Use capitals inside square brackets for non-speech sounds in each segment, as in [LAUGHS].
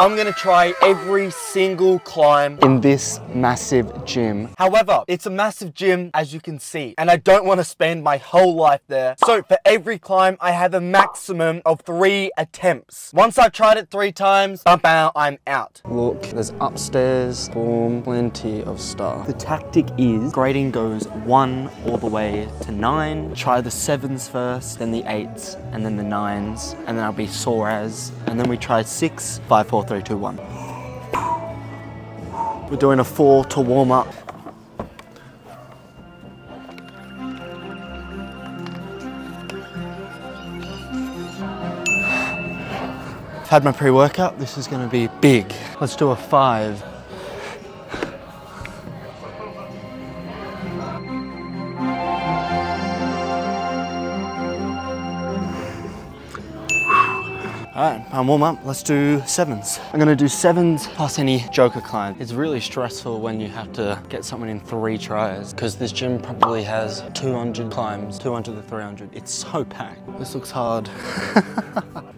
I'm gonna try every single climb in this massive gym. However, it's a massive gym as you can see, and I don't wanna spend my whole life there. So for every climb, I have a maximum of three attempts. Once I've tried it three times, bump out, I'm out. Look, there's upstairs, boom, plenty of stuff. The tactic is grading goes one all the way to nine. Try the sevens first, then the eights, and then the nines, and then I'll be sore as. And then we try six, five, four, three, two, one. We're doing a four to warm up. I've had my pre-workout. This is gonna be big. Let's do a five. All right, I'm warm up. Let's do sevens. I'm gonna do sevens plus any joker climb. It's really stressful when you have to get someone in three tries because this gym probably has 200 climbs, 200 to 300. It's so packed. This looks hard. [LAUGHS]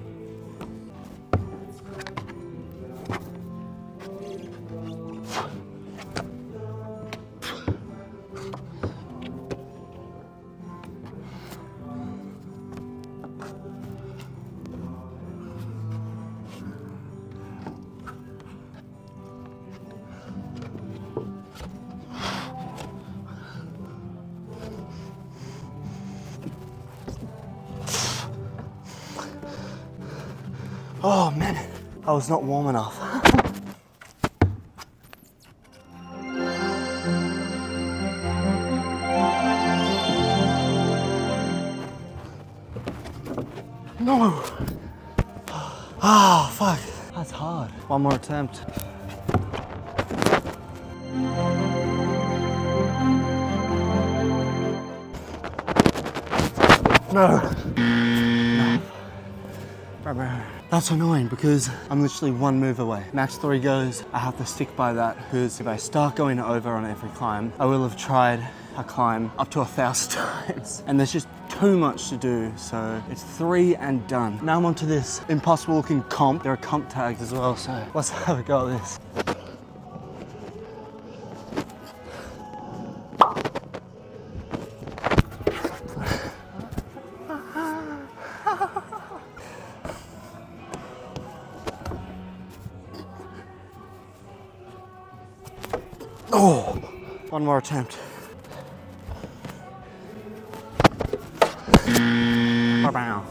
was not warm enough. No. Ah, oh, fuck. That's hard. One more attempt. No. That's annoying because I'm literally one move away. Max three goes, I have to stick by that because if I start going over on every climb, I will have tried a climb up to a thousand [LAUGHS] times. And there's just too much to do, so it's three and done. Now I'm onto this impossible looking comp. There are comp tags as well, so let's have a go at this. More attempt.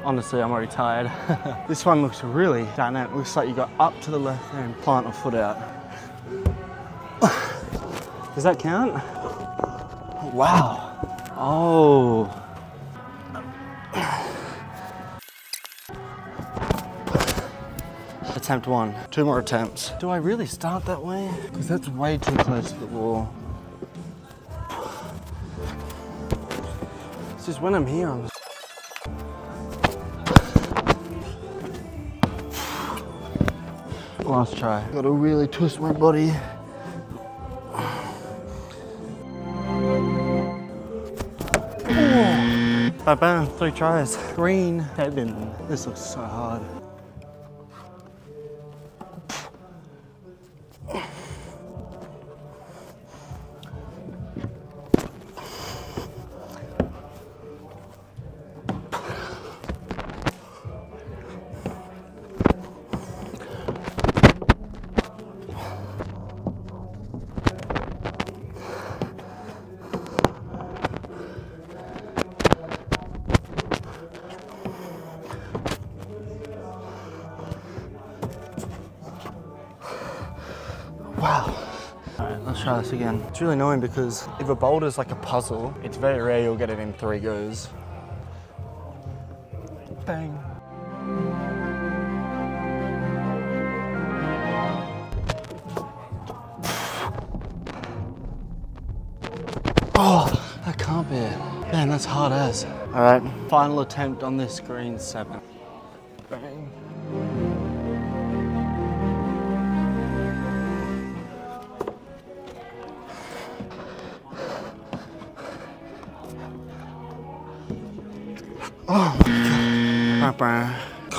Honestly, I'm already tired. [LAUGHS] this one looks really dynamic. Looks like you got up to the left and plant a foot out. [SIGHS] Does that count? Wow. Oh. Attempt one. Two more attempts. Do I really start that way? Because that's way too close to the wall. It's just when I'm here, I'm Last try. Gotta really twist my body. Bam, bam, three tries. Green heaven. This looks so hard. Wow. All right, let's try this again. It's really annoying because if a boulder is like a puzzle, it's very rare you'll get it in three goes. Bang. Oh, that can't be it. Man, that's hard as. All right, final attempt on this green seven.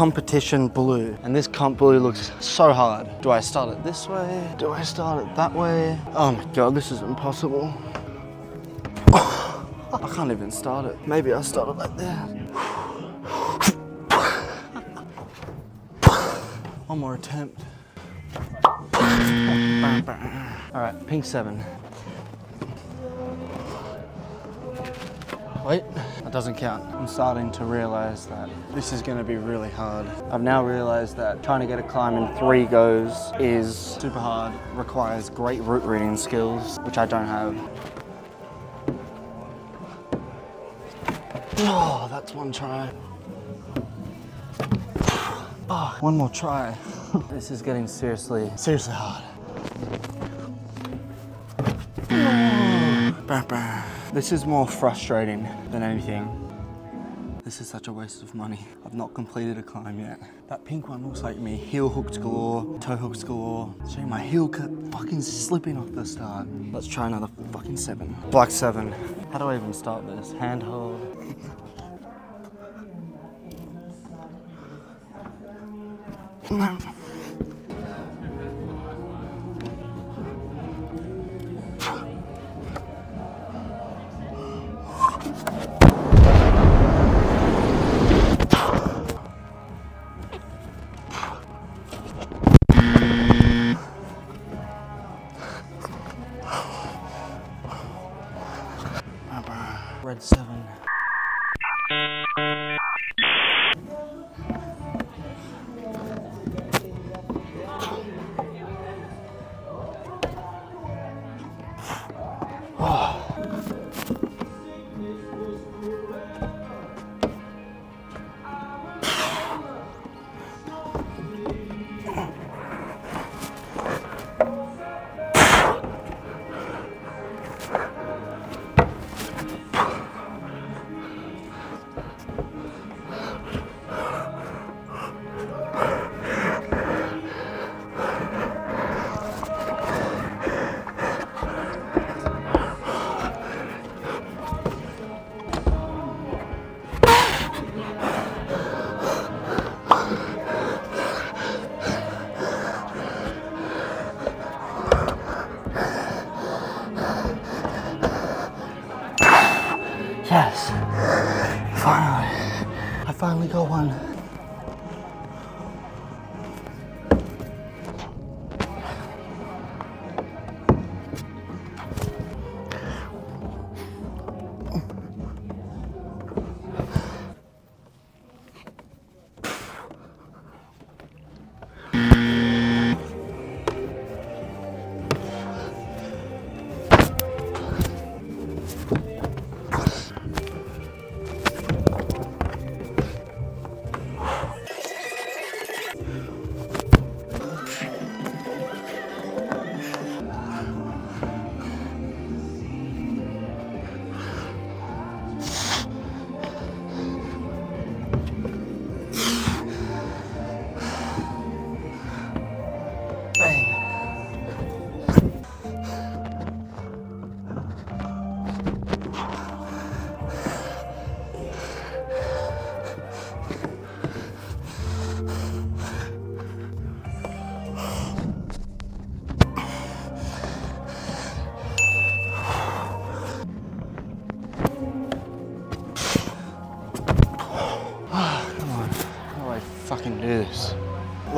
Competition blue. And this comp blue looks so hard. Do I start it this way? Do I start it that way? Oh my God, this is impossible. [SIGHS] I can't even start it. Maybe I'll start it like there. [SIGHS] One more attempt. All right, pink seven. Wait, that doesn't count. I'm starting to realize that this is gonna be really hard. I've now realized that trying to get a climb in three goes is super hard, requires great route reading skills, which I don't have. Oh, that's one try. Oh, [SIGHS] one more try. [LAUGHS] this is getting seriously, seriously hard. [SIGHS] Bah, bah. This is more frustrating than anything. This is such a waste of money. I've not completed a climb yet. That pink one looks like me. Heel hooks galore, toe hooks galore. See my heel kept fucking slipping off the start. Let's try another fucking seven. Black seven. How do I even start this? Handhold. [LAUGHS] No.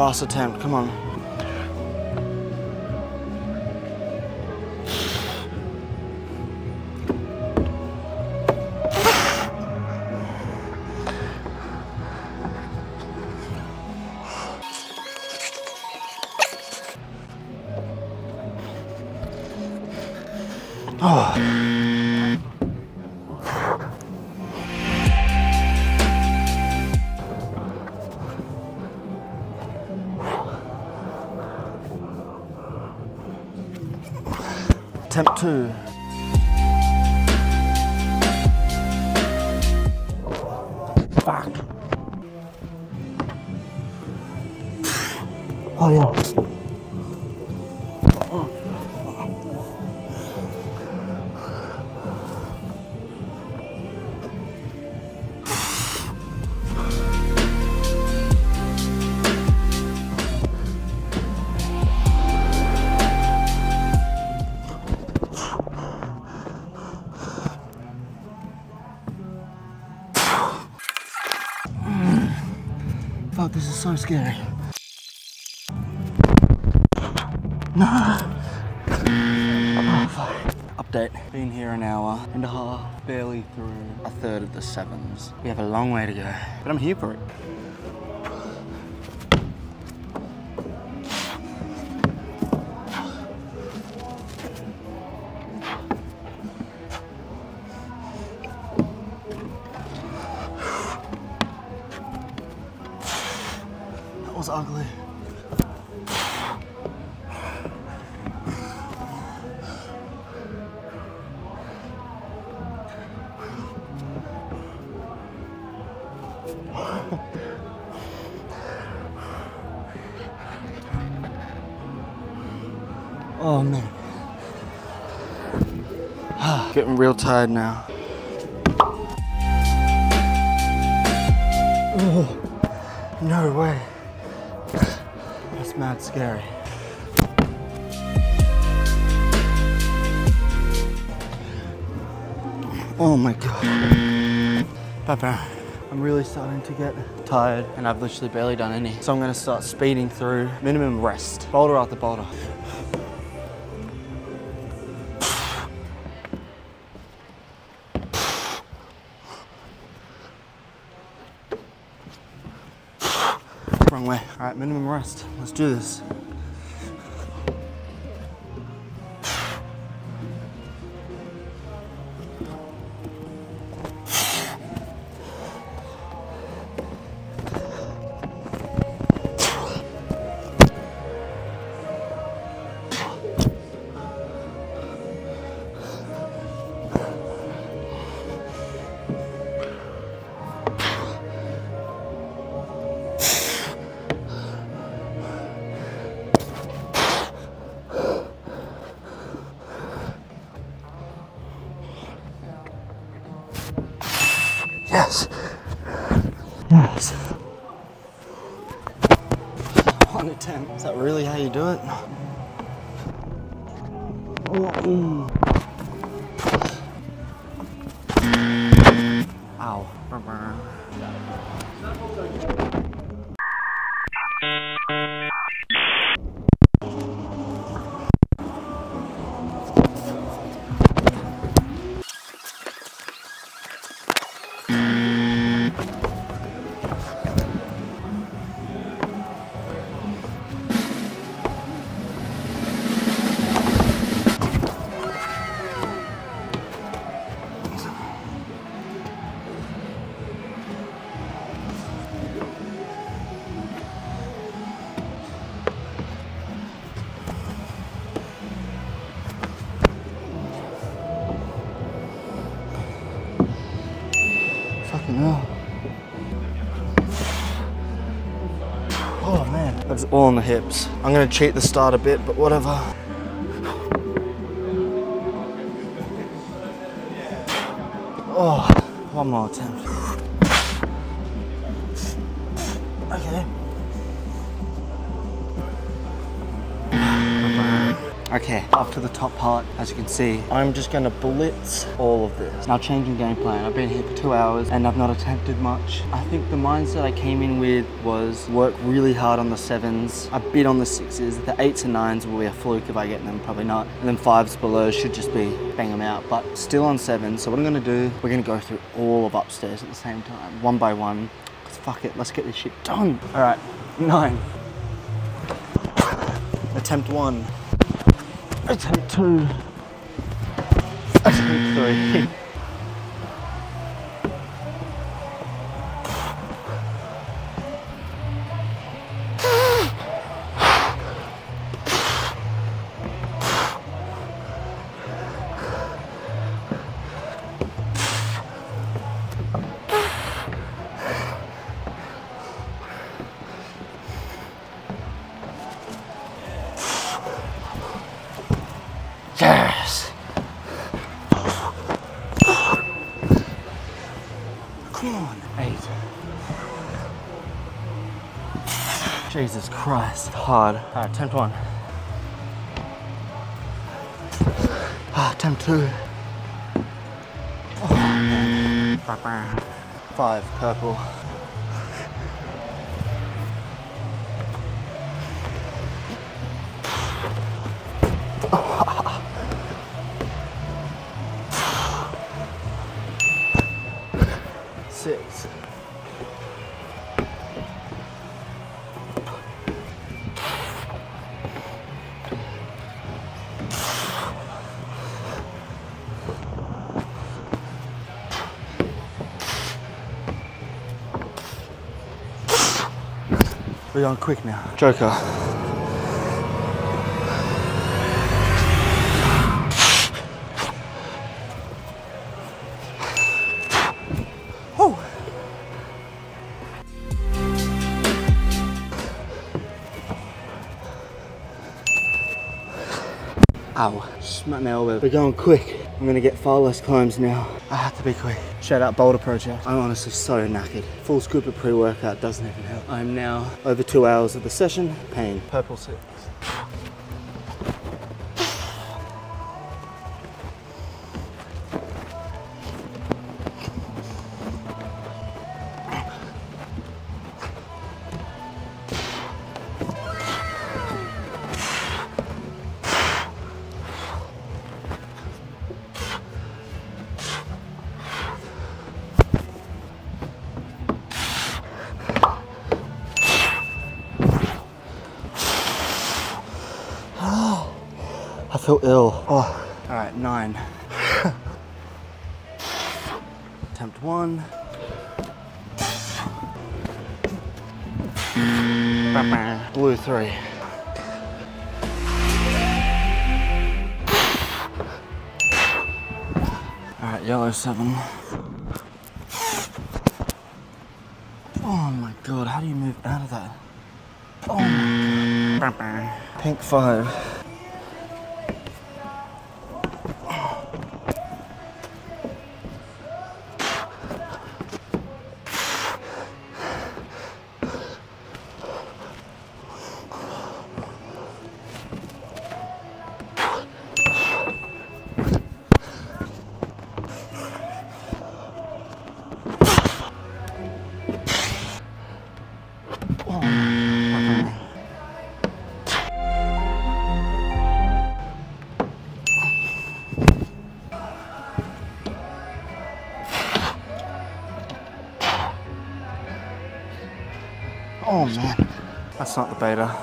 Last attempt, come on. Attempt two. Fuck. [SIGHS] Oh yeah. Sevens. We have a long way to go, but I'm here for it. That was ugly. Getting real tired now. Oh, no way. That's mad scary. Oh my god. Papa, I'm really starting to get tired and I've literally barely done any. So I'm gonna start speeding through minimum rest, boulder after boulder. Way. All right, minimum rest. Let's do this. Ow. All on the hips. I'm gonna cheat the start a bit, but whatever. Oh, one more attempt. Okay, up to the top part, as you can see, I'm just gonna blitz all of this. Now changing game plan, I've been here for two hours and I've not attempted much. I think the mindset I came in with was work really hard on the sevens, a bit on the sixes, the eights and nines will be a fluke if I get them, probably not. And then fives below should just be bang them out, but still on sevens. So what I'm gonna do, we're gonna go through all of upstairs at the same time, one by one. Cause fuck it, let's get this shit done. All right, nine. Attempt one. Attempt two. Attempt three. [LAUGHS] Jesus Christ. Hard. All right, attempt one. Ah, attempt two. Oh. Five, purple. We're going quick now. Joker. Ow, smack my elbow. We're going quick. I'm gonna get far less climbs now. I have to be quick. Shout out Boulder Project. I'm honestly so knackered. Full scoop of pre-workout doesn't even help. I'm now over two hours of the session. Pain. Purple six. Ill. Oh. All right, nine. [LAUGHS] Attempt one. Blue three. All right, yellow seven. Oh my god, how do you move out of that? Oh my god. Pink five. Oh man, that's not the beta.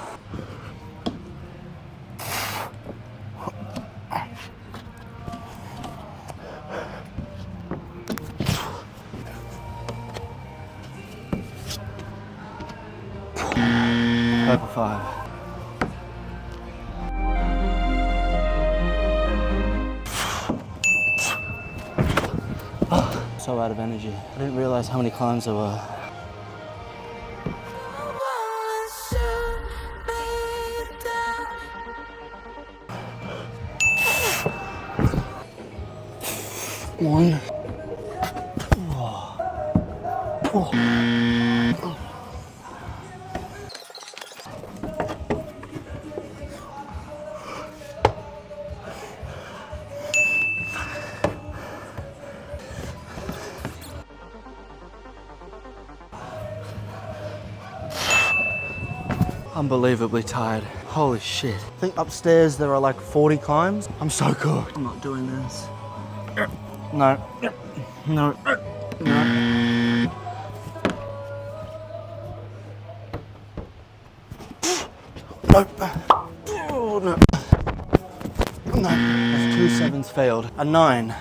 Purple five. So out of energy. I didn't realize how many climbs there were. One. Unbelievably tired. Holy shit. I think upstairs there are like 40 climbs. I'm so cooked. I'm not doing this. No. No. No. No. Oh, no. No. That's two sevens failed. A nine.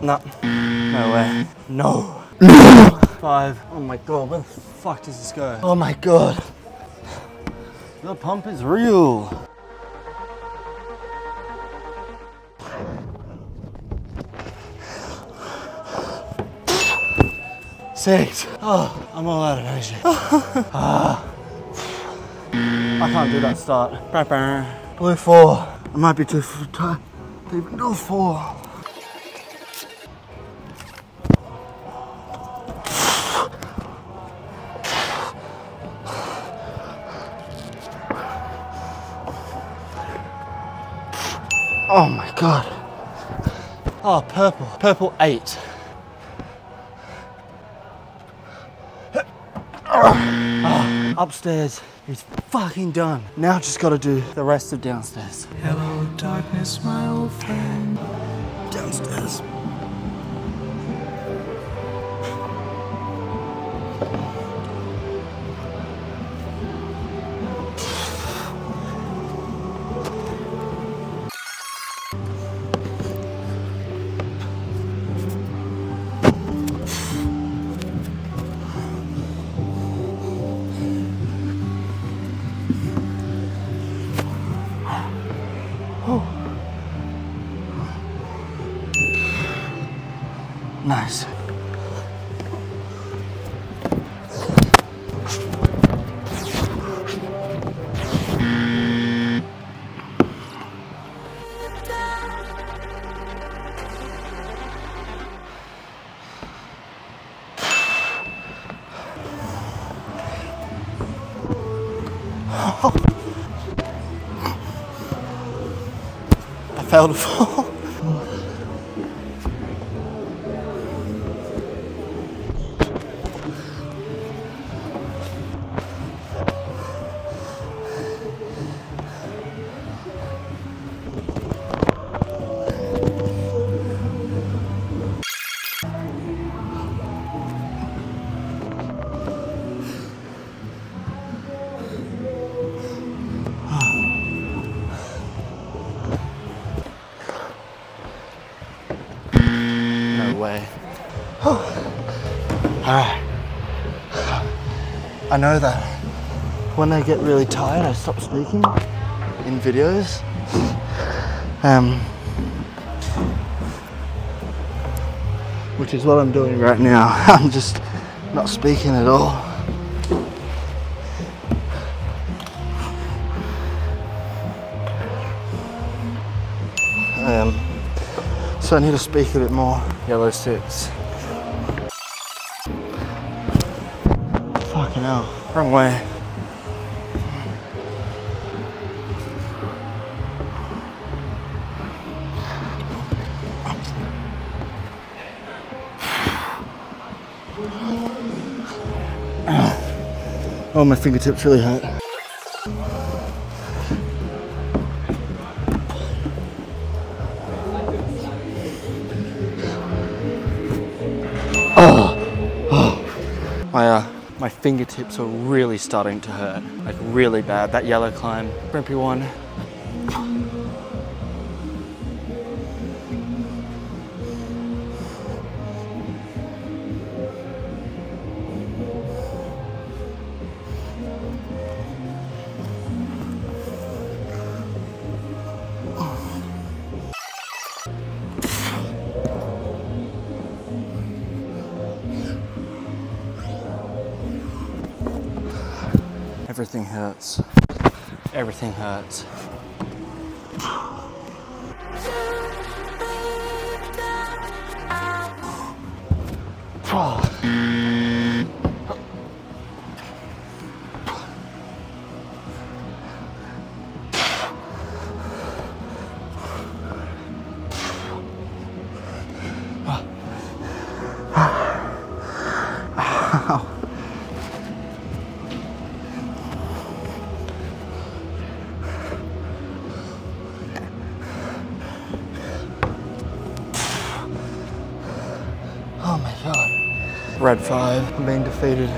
No. No way. No. Five. Oh my god, where the fuck does this go? Oh my god. The pump is real. Six. Oh, I'm all out of energy. [LAUGHS] Ah. I can't do that start. Blue four. I might be too tired. Do four. Oh my god. Oh, purple. Purple eight. Ah, upstairs is fucking done. Now just gotta do the rest of downstairs. Hello, darkness, my old friend. I fell to fall. I know that when I get really tired, I stop speaking in videos. Um, which is what I'm doing right now. [LAUGHS] I'm just not speaking at all. Um, so I need to speak a bit more. Yellow six. Hell. Wrong way. [SIGHS] Oh, my fingertips really hurt. Fingertips are really starting to hurt, like really bad. That yellow climb, Brimpy one. Everything hurts. Everything hurts. Oh Red five, I'm being defeated.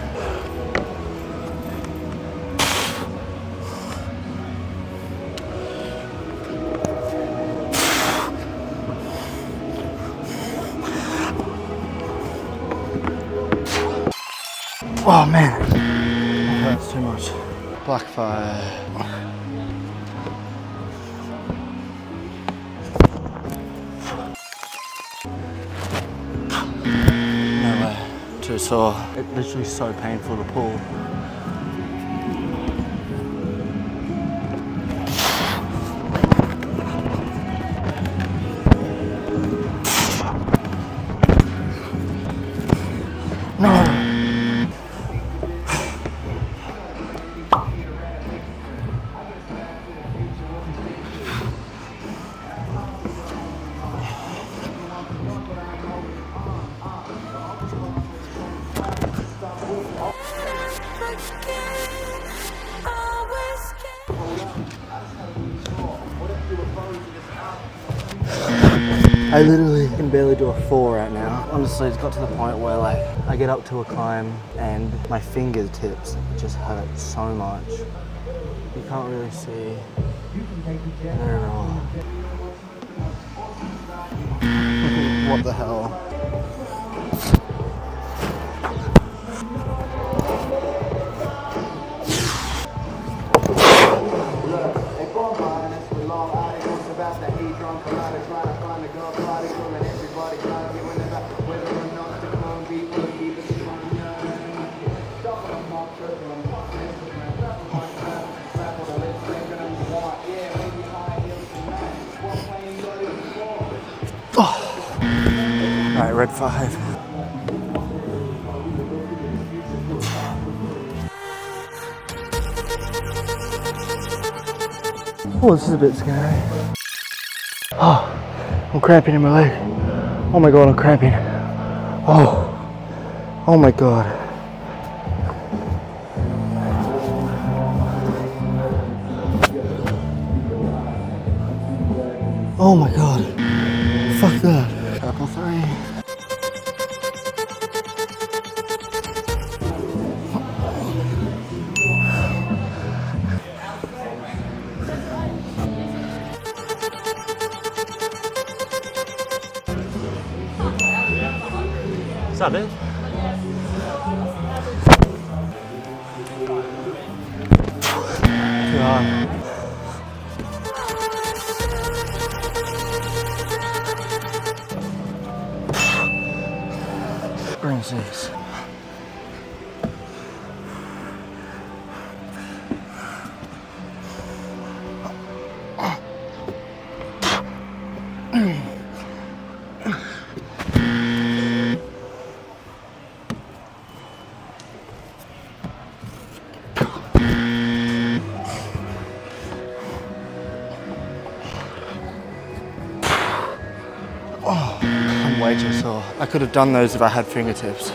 Oh man, that hurts too much. Black fire. Sore. It's literally so painful to pull. Mm. I literally can barely do a four right now. Honestly, it's got to the point where like I get up to a climb and my fingertips just hurt so much. You can't really see. I don't know. [LAUGHS] what the hell? Red five. Oh, this is a bit scary. Oh, I'm cramping in my leg. Oh my god, I'm cramping. Oh, oh my god. Oh my god. Fuck that. Is Way too sore. I could have done those if I had fingertips.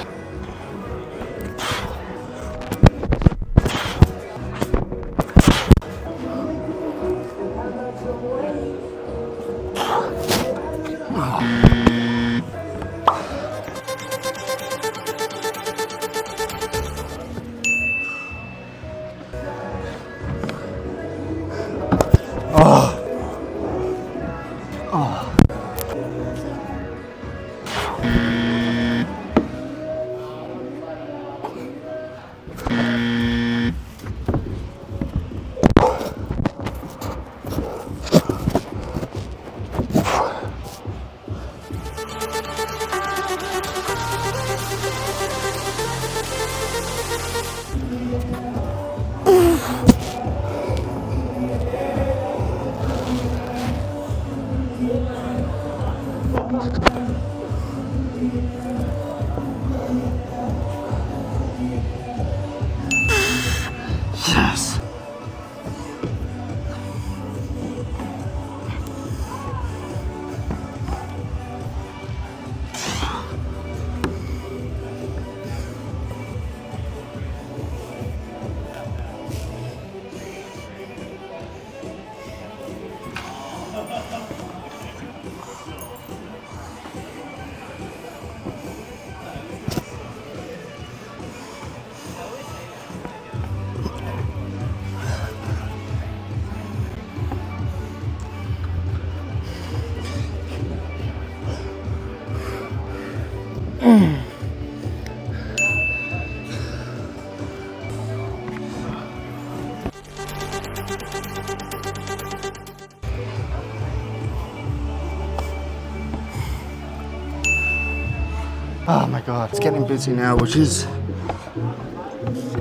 Oh my god, it's getting busy now, which is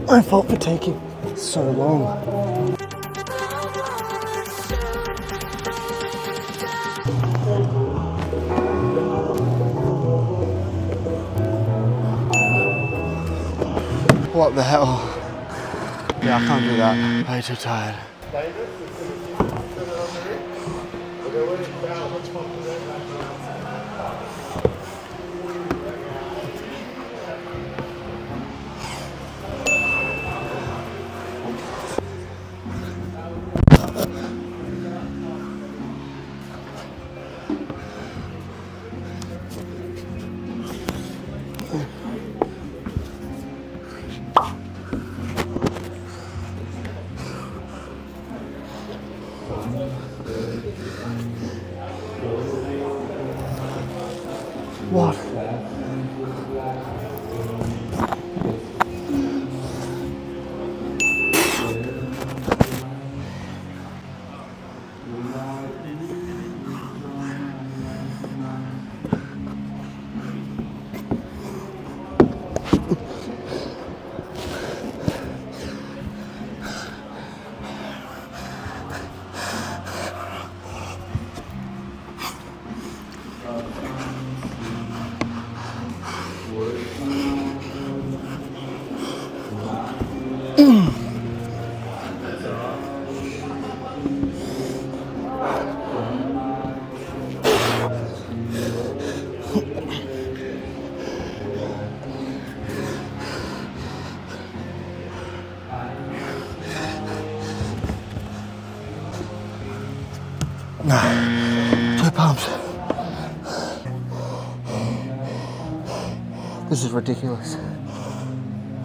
my fault for taking so long. What the hell? Yeah, I can't do that. I'm too tired. What? This is ridiculous.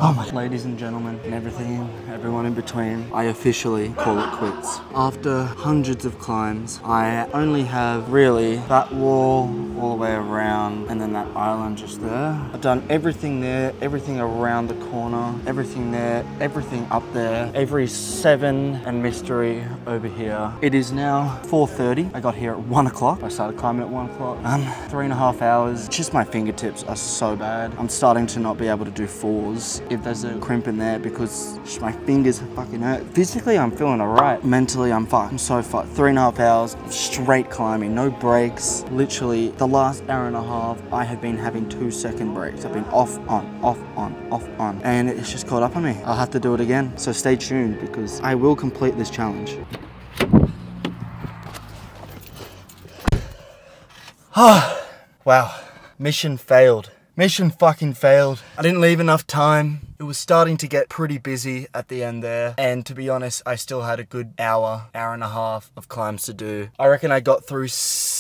Oh my. Ladies and gentlemen, and everything, everyone in between, I officially call it quits. After hundreds of climbs, I only have really that wall all the way around and then that island just there. I've done everything there, everything around the corner, everything there, everything up there, every seven and mystery over here. It is now 4.30. I got here at one o'clock. I started climbing at one o'clock. Um, three and a half hours. Just my fingertips are so bad. I'm starting to not be able to do fours if there's a crimp in there because my fingers fucking hurt. Physically, I'm feeling alright. Mentally, I'm fucked. I'm so fucked. Three and a half hours, straight climbing, no breaks. Literally, the last hour and a half, I have been having two second breaks. I've been off, on, off, on, off, on. And it's just caught up on me. I'll have to do it again. So stay tuned because I will complete this challenge. [SIGHS] wow. Mission failed. Mission fucking failed. I didn't leave enough time. It was starting to get pretty busy at the end there. And to be honest, I still had a good hour, hour and a half of climbs to do. I reckon I got through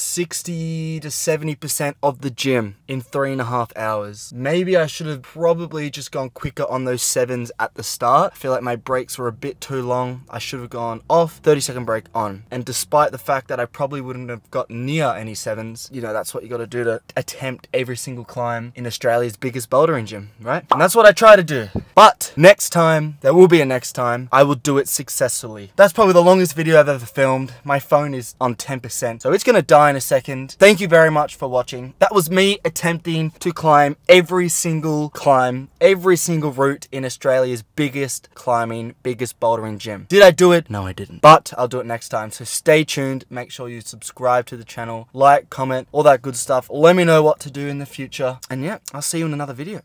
60 to 70% of the gym in three and a half hours. Maybe I should have probably just gone quicker on those sevens at the start. I feel like my breaks were a bit too long. I should have gone off, 30 second break on. And despite the fact that I probably wouldn't have got near any sevens, you know, that's what you gotta do to attempt every single climb in Australia's biggest bouldering gym, right? And that's what I try to do. But next time, there will be a next time, I will do it successfully. That's probably the longest video I've ever filmed. My phone is on 10%, so it's gonna die in a second. Thank you very much for watching. That was me attempting to climb every single climb, every single route in Australia's biggest climbing, biggest bouldering gym. Did I do it? No, I didn't. But I'll do it next time, so stay tuned. Make sure you subscribe to the channel, like, comment, all that good stuff. Let me know what to do in the future. And yeah, I'll see you in another video.